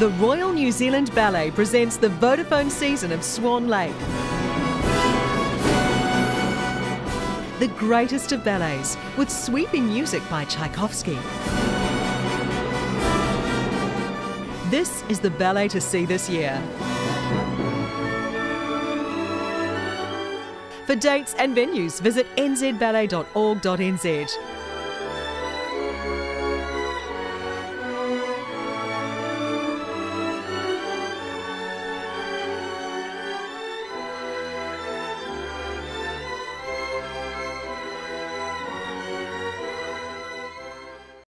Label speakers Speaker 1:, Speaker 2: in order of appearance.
Speaker 1: The Royal New Zealand Ballet presents the Vodafone season of Swan Lake. The greatest of ballets, with sweeping music by Tchaikovsky. This is the ballet to see this year. For dates and venues, visit nzballet.org.nz.